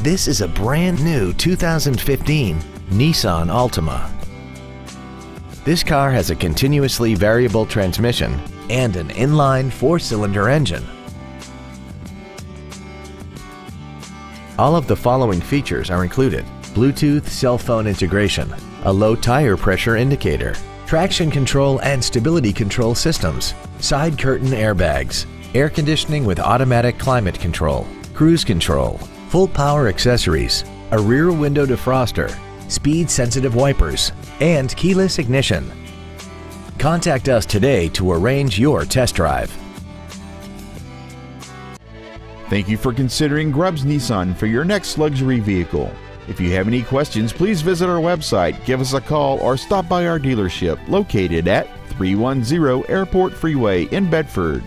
This is a brand new 2015 Nissan Altima. This car has a continuously variable transmission and an inline four-cylinder engine. All of the following features are included. Bluetooth cell phone integration, a low tire pressure indicator, traction control and stability control systems, side curtain airbags, air conditioning with automatic climate control, cruise control, full power accessories, a rear window defroster, speed sensitive wipers, and keyless ignition. Contact us today to arrange your test drive. Thank you for considering Grubbs Nissan for your next luxury vehicle. If you have any questions, please visit our website, give us a call, or stop by our dealership located at 310 Airport Freeway in Bedford.